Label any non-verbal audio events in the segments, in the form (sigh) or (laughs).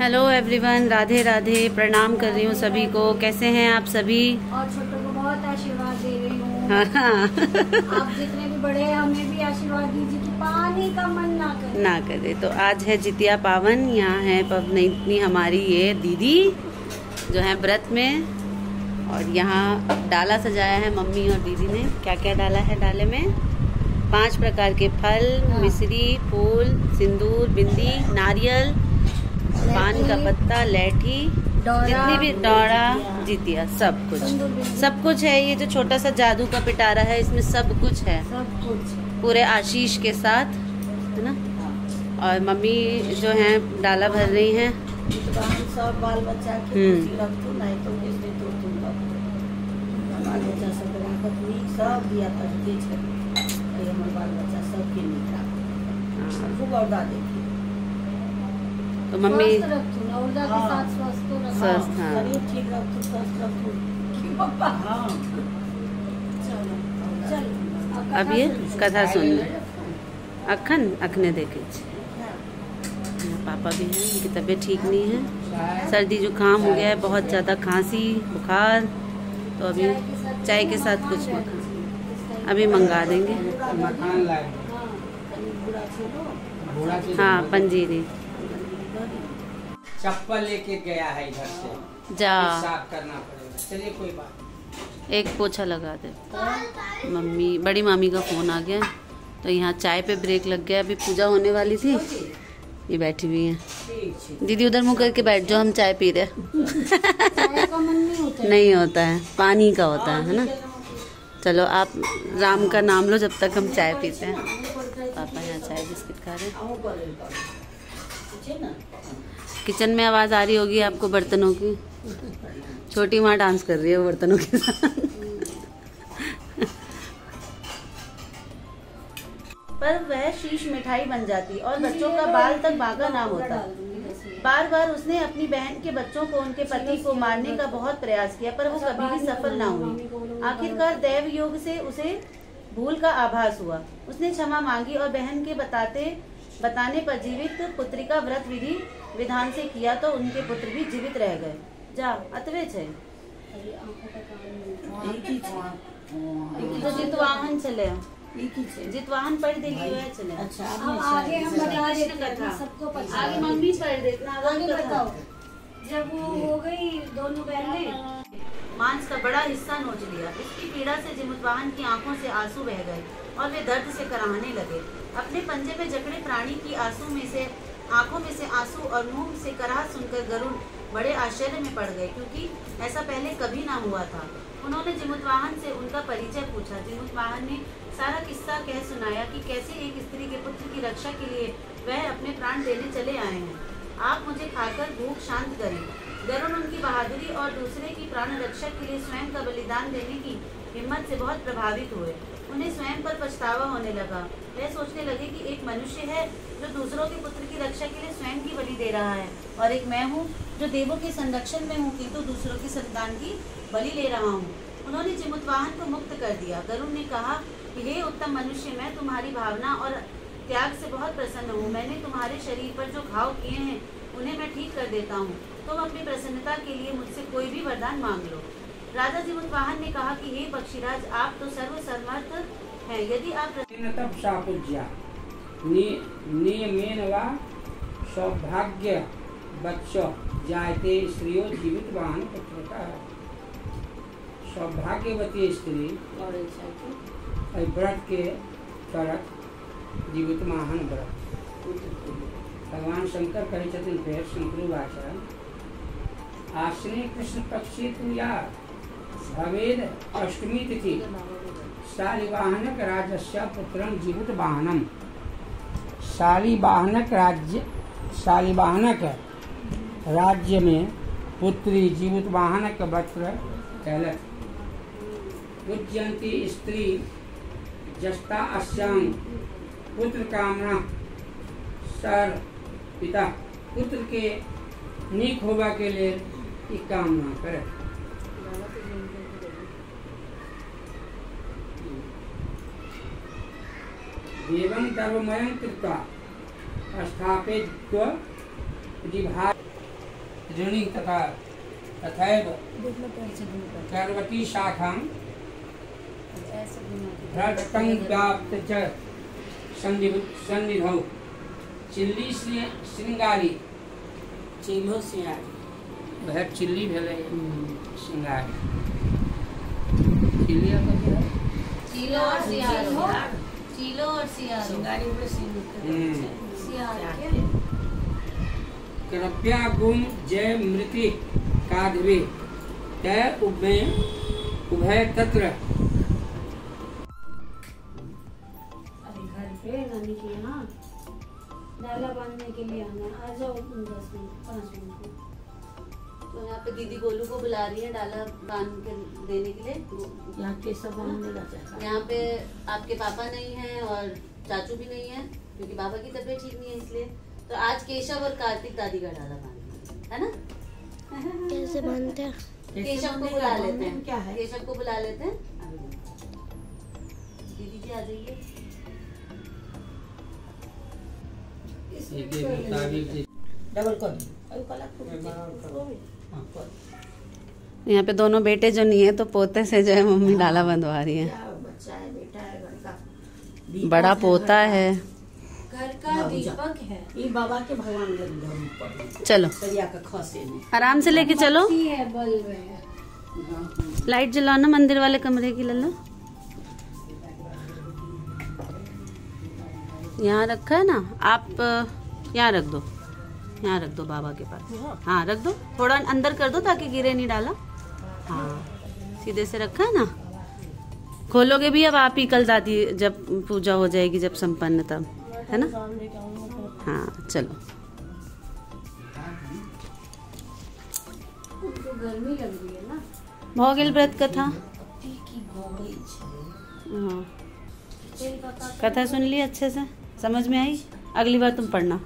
Hello everyone Radhe Radhe प्रणाम कर रही हूँ सभी को। कैसे हैं आप सभी? और छोटों को बहुत आशीर्वाद दे रही हूँ। हाँ आप जितने भी बड़े हैं हमें भी आशीर्वाद दीजिए कि पानी का मन ना करे। ना करे। तो आज है जितिया पावन। यहाँ है पवनी हमारी ये दीदी जो है व्रत में। और यहाँ डाला सजाया है मम्मी और दीदी ने। क्या क्या डाला है डाले में? पाँच प्रकार के फल हाँ। मिश्री फूल सिंदूर बिंदी नारियल पान का पत्ता लैठी जितनी भी डोरा जितिया सब कुछ। सब कुछ है ये जो छोटा सा जादू का पिटारा है इसमें सब कुछ है। सब कुछ। पूरे आशीष के साथ है ना? और मम्मी जो है डाला भर रही हैं। सब बाल बच्चा के हम्म। तो तो तुम सब राखत तो मम्मी स्वस्थ हाँ। साथ स्वस्थ तो रखूँ स्वस्थ। हाँ। शरीर ठीक रखतू स्वस्थ रखतू की पप्पा हाँ। चलो चलो अब ये कथा सुन लो। अखन अखने देखे पापा भी हैं उनकी तबीयत ठीक नहीं है। सर्दी जुकाम हो गया है बहुत ज़्यादा खांसी बुखार। तो अभी चाय के साथ कुछ मखा अभी मंगा देंगे। से हाँ पंजीरी। चप्पल लेके गया है इधर से। जा। साफ़ करना पड़ेगा। चलिए कोई बात एक पोछा लगा दे। मम्मी बड़ी मामी का फ़ोन आ गया। तो यहाँ चाय पे ब्रेक लग गया। अभी पूजा होने वाली थी। ये बैठी हुई है। दीदी उधर मुँह करके बैठ जाओ हम चाय पी रहे हैं। चाय का मन नहीं होता है। नहीं होता है। पानी का होता है है ना? चलो आप राम का नाम लो जब तक हम चाय पीते हैं। पापा यहाँ चाय बिस्किट खा रहे हैं। किचन में आवाज़ आ रही होगी आपको बर्तनों की। छोटी माँ डांस कर रही है बर्तनों के साथ। पर वह शीश मिठाई बन जाती और बच्चों का बाल तक बांका ना होता। बार बार उसने अपनी बहन के बच्चों को, उनके पति को मारने का बहुत प्रयास किया, पर वो कभी भी सफल ना हुई। आखिरकार दैव योग से उसे भूल का आभास हुआ। उसने क्षमा मांगी और बहन के बताते बताने पर जीवित पुत्री का व्रत विधि विधान से किया तो उनके पुत्र भी जीवित रह गए। जा अतवे छे। तो जितवाहन चले। ही जितवाहन पढ़ वह चले। अच्छा अब आगे हम बता देते हैं सबको पता आगे मम्मी पढ़ देना आगे बताओ। जब वो हो गई दोनों बहनें। मांस का बड़ा हिस्सा नोच लिया। इसकी पीड़ा से जिमुतवाहन की आँखों से आँसू बह गए। और वे दर्द से कराहने लगे। अपने पंजे में जकड़े प्राणी की आँसू में से, आँखों में से आँसू और मुँह से कराह सुनकर गरुड़ बड़े आश्चर्य में पड़ गए, क्योंकि ऐसा पहले कभी ना हुआ था। उन्होंने जिमुतवाहन से उनका परिचय पूछा। जिमुतवाहन ने सारा किस्सा कह सुनाया कि कैसे एक स्त्री के पुत्र की रक्षा के लिए वह अपने प्राण देने चले आए हैं। आप मुझे खाकर भूख शांत करें। गरुण उनकी बहादुरी और दूसरे की प्राण रक्षा के लिए स्वयं का बलिदान देने की हिम्मत से बहुत प्रभावित हुए। उन्हें स्वयं पर पछतावा होने लगा। वह सोचने लगे कि एक मनुष्य है जो दूसरों के पुत्र की रक्षा के लिए स्वयं की बलि दे रहा है और एक मैं हूँ जो देवों के संरक्षण में हूँ किंतु दूसरों की संतान की बलि ले रहा हूँ। उन्होंने जिमुतवाहन को मुक्त कर दिया। गरुण ने कहा कि हे उत्तम मनुष्य, मैं तुम्हारी भावना और त्याग से बहुत प्रसन्न हूँ। मैंने तुम्हारे शरीर पर जो घाव किए हैं, उन्हें मैं ठीक कर देता हूँ। तुम अपनी प्रसन्नता के लिए मुझसे कोई भी वरदान मांग लो। राजा जिमुतवाहन ने कहा कि हे पक्षीराज आप तो सर्वसमर्थ हैं। यदि आप तब नियमेन वा सौभाग्य बच्चो जायते स्त्रियो जीवित वाहन पुत्रता। सौभाग्यवती स्त्री व्रत के करत जीवित वाहन व्रत। भगवान शंकर कहे छथिन फेर शंकरू आचार्य आश्रय कृष्ण पक्षी तू या भवेद अष्टमी तिथि। शालिवाहनक राजस्य पुत्रं जीवित वाहनम शालिवाहनक राज्य शालिवाहनक राज्य में पुत्री जीवित वाहनक वस्त्र कैलक। उज्जयंती स्त्री जस्ता अस्याम पुत्र कामना। सर पिता, पुत्र के नीक होबा के लिए कामना करे देवं सर्वमयं कृत्वा स्थापित ऋणी तथा तथैव कर्वती शाखां व्याप्त च सन्निधौ चिल्ली श्रृंगारी। चिन्हो सियार वह चिल्ली भेलै श्रृंगारी। चिल्ली है? चीलो और सियारो। चीलो सिंगारी में हम्म। सियार कृपया गुम जय मृति काधवे तय उभय उभय तत्र। अरे घर पे नानी के यहाँ डाला बांधने के लिए आना। आ जाओ दस मिनट पाँच मिनट। तो यहाँ पे दीदी गोलू को बुला रही है डाला बाँध के देने के लिए। यहाँ यहाँ पे आपके पापा नहीं है और चाचू भी नहीं है क्योंकि बाबा की तबीयत ठीक नहीं है इसलिए। तो आज केशव और कार्तिक दादी का डाला बाँध है ना? कैसे बांधते हैं? केशव को बुला लेते हैं। क्या है? केशव को बुला लेते हैं। दीदी जी आ जाइए। डबल कला। यहाँ पे दोनों बेटे जो नहीं है तो पोते से जो है मम्मी डाला बंधवा रही है। है बेटा है घर का दीपक बड़ा पोता है। घर का दीपक ये बाबा के भगवान लग धर्म पर चलो। सरिया का खसे में। आराम से लेके चलो। लाइट जलाओ ना मंदिर वाले कमरे की लल्ला। यहाँ रखा है ना? आप यहाँ रख दो। यहाँ रख दो बाबा के पास। हाँ रख दो। थोड़ा अंदर कर दो ताकि गिरे नहीं डाला। हाँ सीधे से रखा है ना? खोलोगे भी अब आप ही कल दादी जब पूजा हो जाएगी जब संपन्न तब है ना? हाँ चलो। उनको गर्मी लग रही है ना भोगिल व्रत कथा। हाँ। कथा सुन ली अच्छे से? समझ में आई? अगली बार तुम पढ़ना।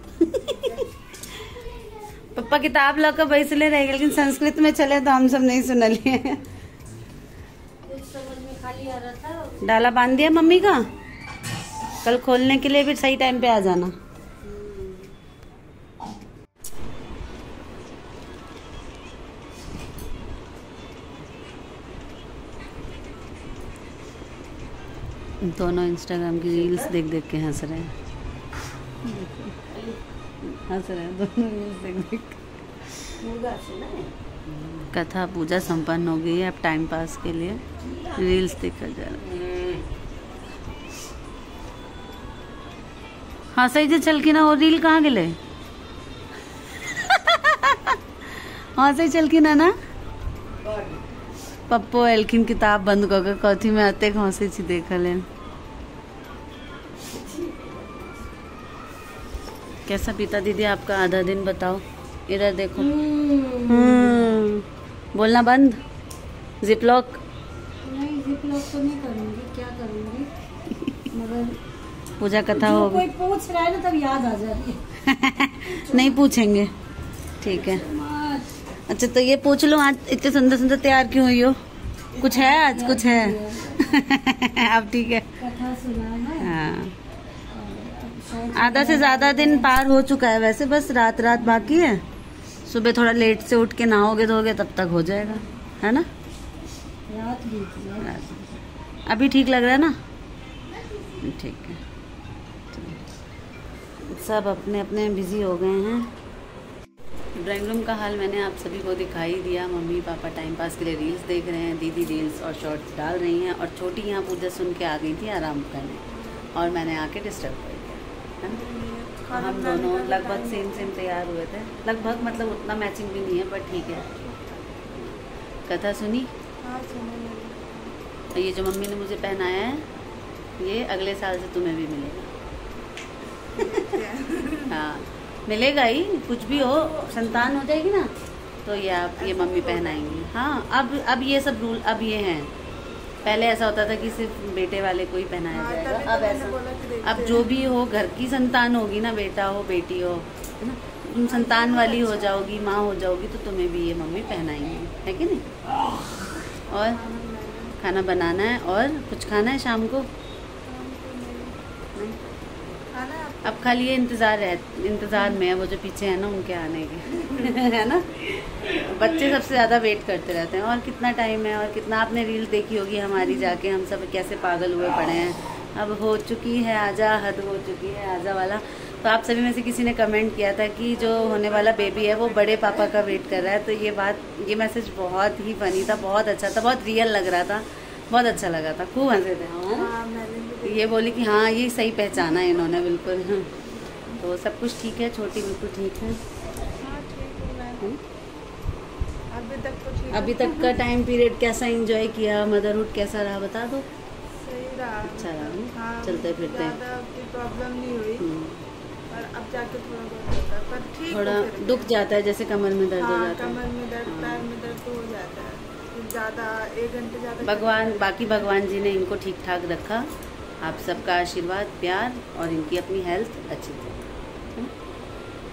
पप्पा किताब ला कर बैसले रह गए लेकिन संस्कृत में चले तो हम सब नहीं सुन लिए कुछ समझ में खाली आ रहा था डाला बाँध दिया मम्मी का? कल खोलने के लिए भी सही टाइम पे आ जाना। दोनों इंस्टाग्राम की रील्स देख देख के हंस रहे हैं। हंस रहे हैं दोनों कथा पूजा संपन्न हो गई है अब टाइम पास के लिए। रील्स देखा जा रहा है सही जे चल की ना वो रील कहाँ गेले हाँ सही चल की ना ना? पप्पो एलखिन किताब बंद करके कथी में अते हंसे छी देखल है कैसा बीता दीदी आपका आधा दिन बताओ। इधर देखो। हम्म, बोलना बंद। जिपलॉक नहीं जिप लॉक तो नहीं करूँगी। क्या करूँगी? मगर पूजा कथा हो कोई पूछ रहा है ना तब याद आ जाती है (laughs) नहीं पूछेंगे। ठीक है। अच्छा तो ये पूछ लो आज इतने सुंदर सुंदर तैयार क्यों हुई हो? कुछ है आज? कुछ है? अब (laughs) ठीक है। कथा सुना आधा से ज़्यादा दिन पार हो चुका है वैसे बस रात रात बाकी है। सुबह थोड़ा लेट से उठ के नहाओगे धोगे तब तक हो जाएगा। है ना? रात रात। अभी ठीक लग रहा है ना? ठीक है। सब अपने अपने बिज़ी हो गए हैं। ड्राइंग रूम का हाल मैंने आप सभी को दिखाई दिया। मम्मी पापा टाइम पास के लिए रील्स देख रहे हैं दीदी रील्स और शॉर्ट्स डाल रही हैं और छोटी यहाँ पूजा सुन के आ गई थी आराम करने। और मैंने आके डिस्टर्ब कर है हम दोनों लगभग सेम सेम तैयार हुए थे। लगभग मतलब उतना मैचिंग भी नहीं है बट ठीक है। कथा सुनी? और ये जो मम्मी ने मुझे पहनाया है ये अगले साल से तुम्हें भी मिलेगा। (laughs) हाँ मिलेगा ही कुछ भी हो संतान हो जाएगी ना तो ये आप ये मम्मी पहनाएँगी। हाँ अब अब ये सब रूल अब ये हैं। पहले ऐसा होता था कि सिर्फ़ बेटे वाले को ही पहनाया जाएगा। अब ऐसा अब जो भी हो घर की संतान होगी ना बेटा हो बेटी हो है ना? तुम संतान वाली हो जाओगी माँ हो जाओगी तो तुम्हें भी ये मम्मी पहनाएँगे है कि नहीं? और खाना बनाना है और कुछ खाना है शाम को? अब खाली ये इंतज़ार है इंतज़ार में है, वो जो पीछे है ना, उनके आने के। (laughs) है ना? बच्चे सबसे ज़्यादा वेट करते रहते हैं। और कितना टाइम है, और कितना आपने रील देखी होगी हमारी जाके, हम सब कैसे पागल हुए पड़े हैं। अब हो चुकी है, आजा हद हो चुकी है, आजा वाला। तो आप सभी में से किसी ने कमेंट किया था कि जो होने वाला बेबी है, वो बड़े पापा का वेट कर रहा है। तो ये बात, ये मैसेज बहुत ही फनी था, बहुत अच्छा था, बहुत रियल लग रहा था, बहुत अच्छा लगा था। खूब हंसे थे। हाँ मैंने ये बोली कि हाँ ये सही पहचाना है इन्होंने बिल्कुल। हाँ। तो सब कुछ ठीक है छोटी बिल्कुल ठीक है। हाँ हूँ। अभी तक तो अभी तक का टाइम पीरियड कैसा एंजॉय किया? मदरहुड कैसा रहा बता दो। सही रहा। अच्छा रहा हाँ चलते फिरते। प्रॉब्लम नहीं हुई। हम्म। पर अब जाके थोड़ा बहुत पर ठीक थोड़ा। दुख जाता है जैसे कमर में दर्द हो हाँ जाता कमर है में दर्द हाँ। पैर में दर्द तो हो जाता है। ज़्यादा एक घंटे ज़्यादा भगवान बाकी भगवान जी ने इनको ठीक ठाक रखा। आप सबका आशीर्वाद, प्यार और इनकी अपनी हेल्थ अच्छी थी है। ना?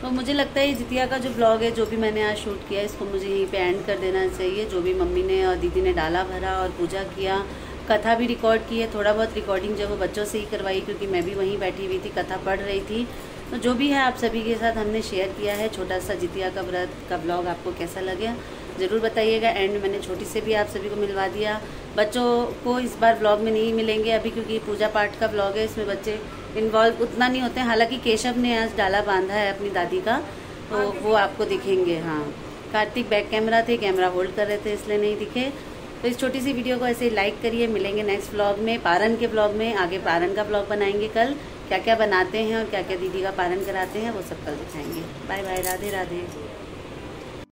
तो मुझे लगता है ये जितिया का जो ब्लॉग है, जो भी मैंने आज शूट किया इसको मुझे यहीं पे एंड कर देना चाहिए। जो भी मम्मी ने और दीदी ने डाला भरा और पूजा किया, कथा भी रिकॉर्ड की है। थोड़ा बहुत रिकॉर्डिंग जो वो बच्चों से ही करवाई, क्योंकि मैं भी वहीं बैठी हुई थी, कथा पढ़ रही थी। तो जो भी है, आप सभी के साथ हमने शेयर किया है। छोटा सा जितिया का व्रत, का ब्लॉग आपको कैसा लगे ज़रूर बताइएगा। एंड मैंने छोटी से भी आप सभी को मिलवा दिया। बच्चों को इस बार व्लॉग में नहीं मिलेंगे अभी क्योंकि पूजा पाठ का व्लॉग है इसमें बच्चे इन्वॉल्व उतना नहीं होते हैं। हालाँकि केशव ने आज डाला बांधा है अपनी दादी का तो वो आपको दिखेंगे हाँ। कार्तिक बैक कैमरा थे कैमरा होल्ड कर रहे थे इसलिए नहीं दिखे। तो इस छोटी सी वीडियो को ऐसे लाइक करिए। मिलेंगे नेक्स्ट ब्लॉग में पारन के ब्लॉग में। आगे पारन का ब्लॉग बनाएँगे कल। क्या क्या बनाते हैं और क्या क्या दीदी का पारन कराते हैं वो सब कल दिखाएँगे। Bye bye Radhe Radhe.